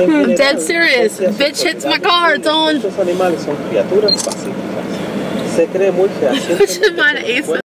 I'm Dead serious. Bitch hits my car, it's on.